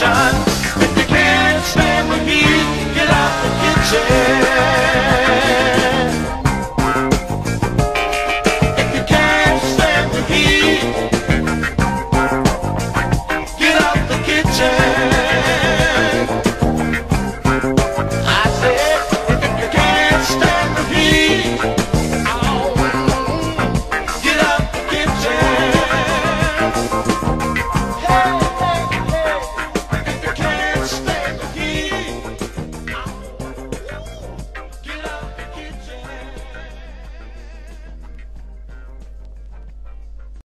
you're